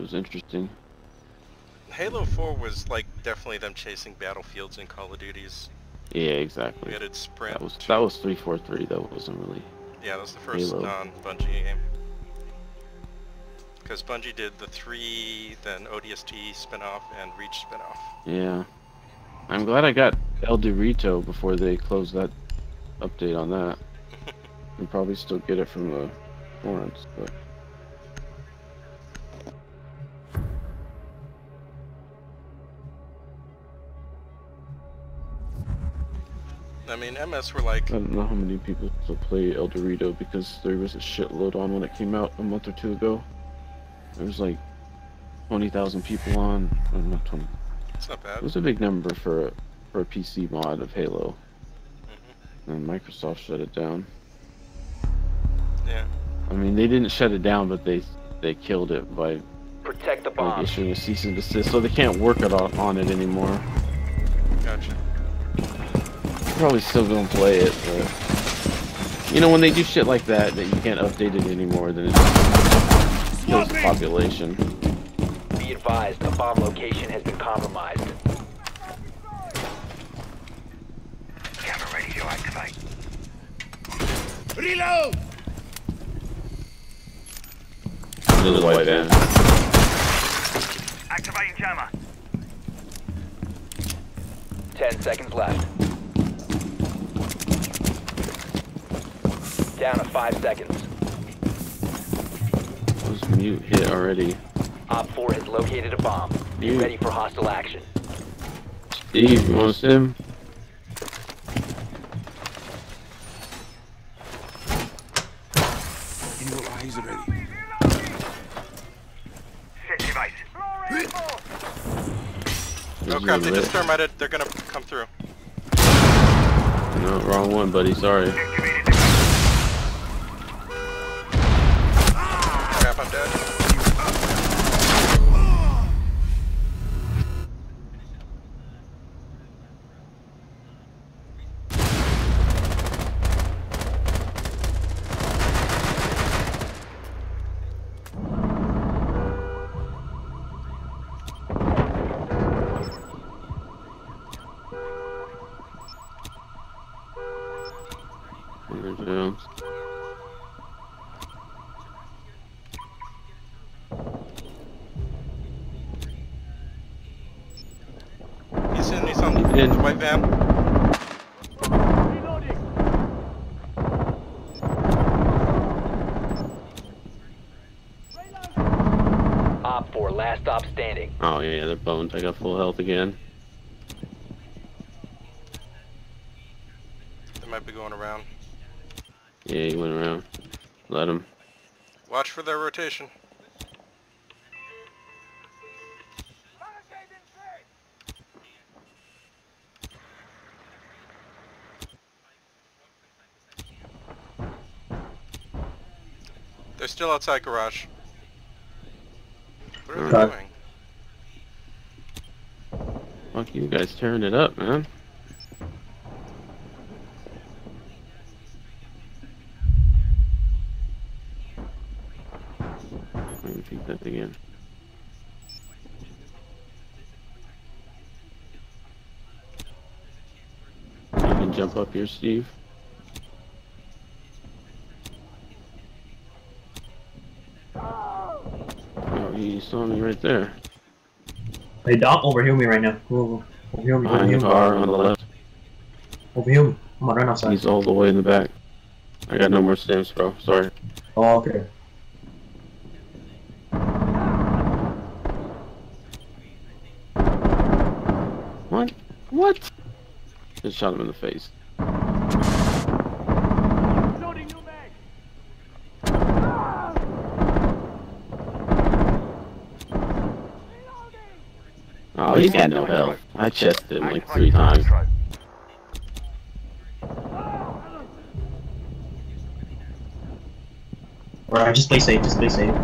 It was interesting. Halo 4 was like definitely them chasing battlefields in Call of Duties. Yeah, exactly. had its sprint. That was that was three four three. That wasn't really. Yeah, that was the first Halo. non-Bungie game. Because Bungie did the 3, then ODST spin-off, and Reach spin-off. Yeah. I'm glad I got ElDewrito before they closed that update on that. and probably still get it from the forums, but mean, MS were like, I don't know how many people still play ElDewrito because there was a shitload on when it came out a month or two ago. There was like 20,000 people on. Oh, not 20. it's not bad. It was a big number for a, for a PC mod of Halo. Mhm. And Microsoft shut it down. Yeah. I mean, they didn't shut it down, but they they killed it by Protect the like bomb. issuing a cease and desist, so they can't work it on, on it anymore. Gotcha. Probably still gonna play it, but you know when they do shit like that that you can't update it anymore, then it just kills the population. Be advised, a bomb location has been compromised. Camera ready to activate. Really white van. Activating jammer. Ten seconds left. Down to five seconds. Was mute hit already? Op 4 has located a bomb. Be You- ready for hostile action. Steve, you want to? Evil eyes ready. Set device. Was Oh you crap, they lit? just thermited. They're gonna come through. No, wrong one, buddy. Sorry. I'm dead. There Jones. He's in, he's on He's in. white van. Op 4, last stop standing. Oh yeah, they're boned. I got full health again. They might be going around. Yeah, he went around. Let him. Watch for their rotation. They're still outside garage. What are they Okay. doing? Fuck you guys tearing it up, man. Let me repeat that again. You can jump up here, Steve. Oh, he saw me right there. Hey, Dom, overheal me right now. Go. Overheal me, Behind the car on the left. Overheal me. Come on, run outside. He's all the way in the back. I got no more stamps, bro. Sorry. Oh, okay. What? What? Just shot him in the face. Oh, he's got no health. I chested him like three times. Alright, just play safe, just play safe.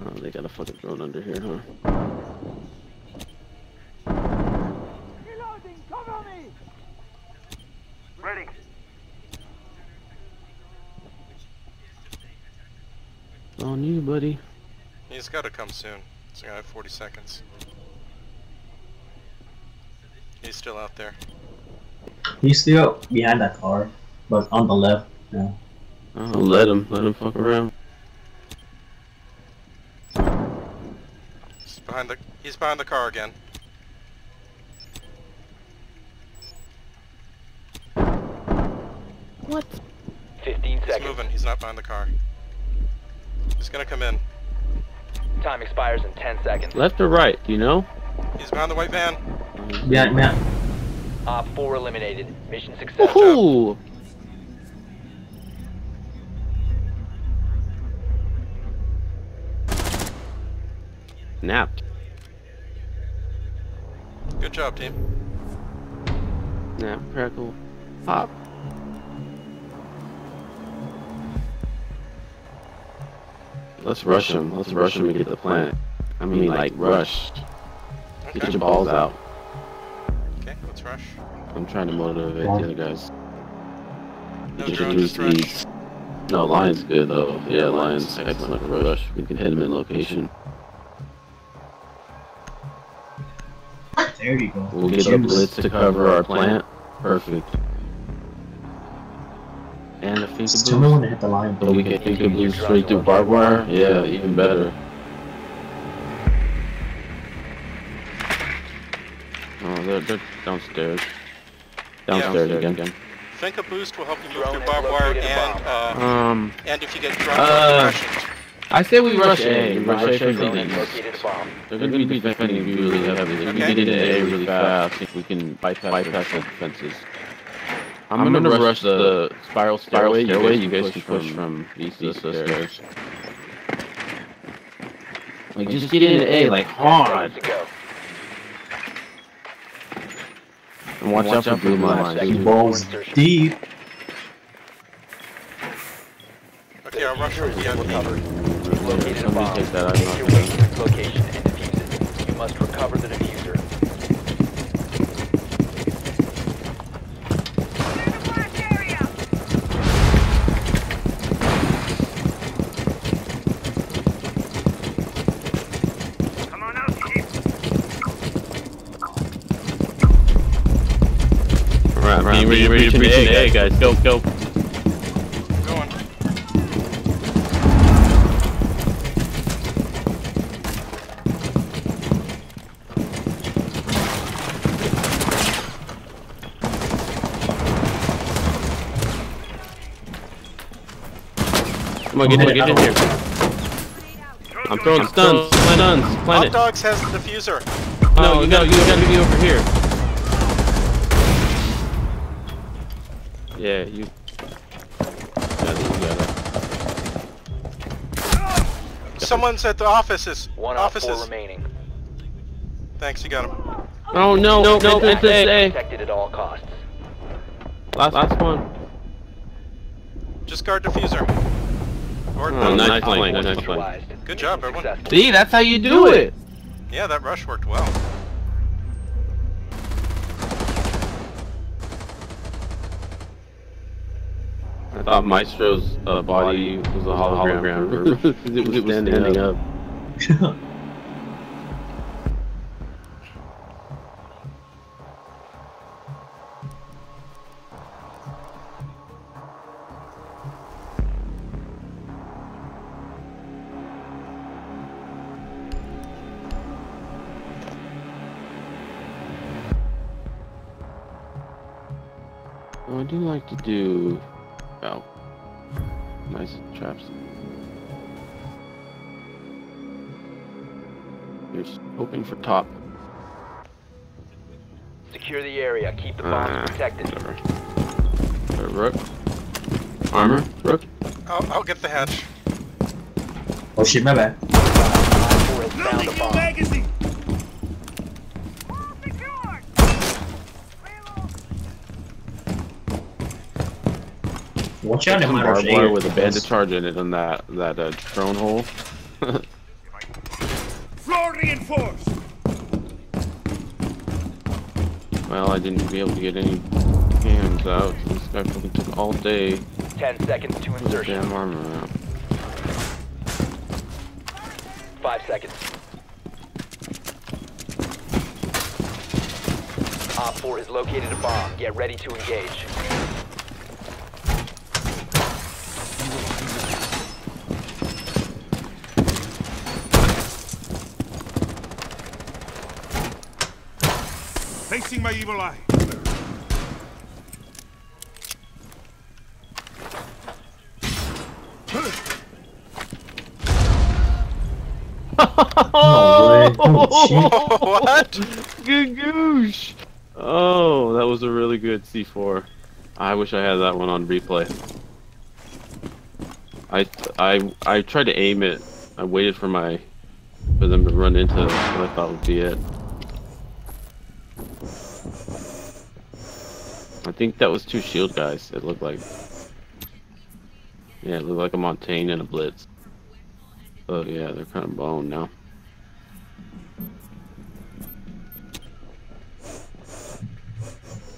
Oh, they got a fucking drone under here, huh? Reloading, cover me! Ready. On you, buddy. He's got to come soon. So I have 40 seconds. He's still out there. He's still behind that car, but on the left. Yeah. Uh-huh. Oh, let him. Let him fuck around. He's behind the. He's behind the car again. What? 15 seconds. He's seconds. moving. He's not behind the car. He's gonna come in. Time expires in 10 seconds. Left or right? Do you know? He's behind the white van. Behind, behind. Op 4 eliminated. Mission successful. Woohoo! Napped. Good job, team. Nap, crackle, pop. Let's rush him. Let's rush him and get the plant. I mean, like, rush. Get Okay. your balls out. Okay, let's rush. I'm trying to motivate the other guys. No Just drone, use just rush. these. No, Lion's good though. Yeah, Lion's excellent at rush. We can hit him in location. There you go. We'll get a blitz to cover our plant. Perfect. And a finka Still no boost. one to hit the line. So we can finka boost straight through barbed wire. Yeah, even better. Oh, they're, they're downstairs. Downstairs Yeah. again. Finka boost will help you move through barbed wire and uh, Um, and if you get drunk Uh. I say we rush A. Rush A from Drone the has east. located a bomb. They're going to be defending you really heavily. If we get into A really fast, if we can bypass, bypass the defenses. I'm, gonna, rush, the spiral stairway. stairway. You guys can push from east to the stairs. Like just get into A like hard. Seconds to go. And watch, out for blue lines. Seconds. too. Balls deep. Okay, I'll rush from Diffuser the is end. recovered. You've located a Somebody bomb. take that, I'm Make not your gonna- way to its location and defuse it. You must recover the diffuser. Come on out, team. Right, ready, ready to reach A, guys. Go, go. Going. Come on, get in, get in here. I'm throwing stuns. Stuns. Hot Planet. Dogs has the diffuser. No, oh, you gotta, you gotta be over here. Yeah, you. Yeah, you gotta. Someone's at the offices. One op four offices. remaining. Thanks, you got him. Oh no, no, no, it's A. Protected at all costs. Last, last one. Just guard diffuser. Or Oh, nice Op flank, four nice neutralized. Good job, everyone. successful. See, that's how you do it. Yeah, that rush worked well. I thought Maestro's uh, body was a hologram. it was standing up. Oh, I do like to do. Oh, nice traps. Here's hoping for top. Secure the area. Keep the bombs Ah, protected. whatever. Uh, Rook. Armor. Rook. I'll, I'll get the hatch. oh shit, my bad. Op four has Watch out, they Some barbed wire with a bandit charge in it on that that uh, drone hole. Floor reinforced. well, I didn't be able to get any cams out. This guy fucking took all day Ten seconds to put insertion. damn armor out. Five seconds. Op 4 has located a bomb. Get ready to engage. Facing my evil eye. Oh. Oh, shit. What? Good goosh. Oh, that was a really good C4. I wish I had that one on replay. I I I tried to aim it. I waited for my for them to run into what I thought would be it. Think that was two shield guys. It looked like. Yeah, it looked like a Montagne and a Blitz. Oh yeah, they're kind of boned now.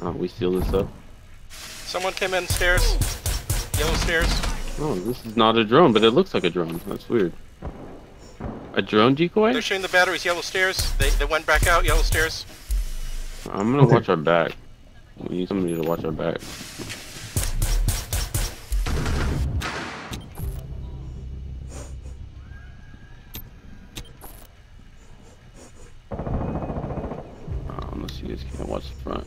Oh, we seal this up. Someone came in stairs. Yellow stairs. Oh, this is not a drone, but it looks like a drone. That's weird. A drone decoy? They're shooting the batteries. Yellow stairs. They they went back out. Yellow stairs. I'm gonna watch our back. We need somebody to watch our back. Uh, unless you guys can't watch the front.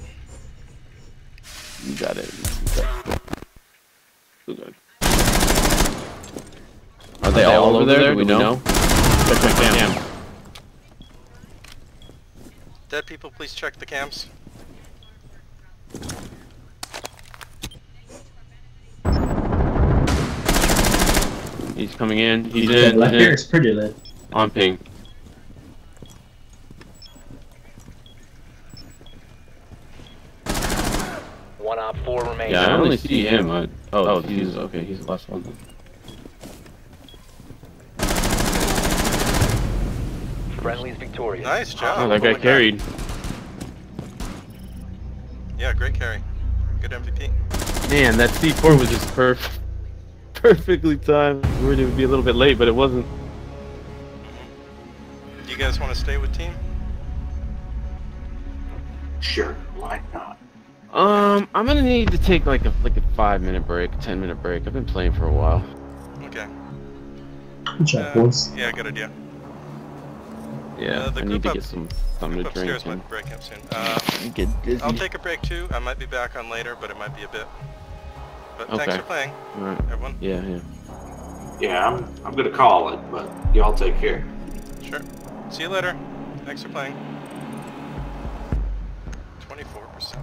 You got it. You got it. You got it. Are they, all, over there? Do we know? Check my cam. Dead people, please check the cams. He's coming in. He's The in. left He's in. is pretty lit. On ping. One Op 4 remains. Yeah, I only see him. I, oh, oh, he's okay. He's the last one. Friendly's victorious. Nice oh, job. Oh, that guy carried. Yeah, great carry. Good MVP. Man, that C4 was just perfect. Perfectly timed. We were gonna be a little bit late, but it wasn't. Do you guys want to stay with team? Sure, why not? Um, I'm gonna need to take like a like a five minute break, ten minute break. I've been playing for a while. Okay. Good job, Uh, boys. yeah, good idea. Yeah, Uh, the I need to up- get some something Group to drink. upstairs might and be breaking up soon. Uh, get. I'll take a break too. I might be back on later, but it might be a bit. But thanks Okay. for playing, All right. everyone. Yeah, yeah. Yeah, I'm I'm gonna call it, but y'all take care. Sure. See you later. Thanks for playing. 24%.